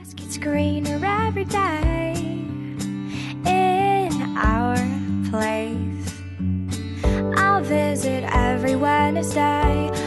grass gets greener every day in our place. I'll visit every Wednesday.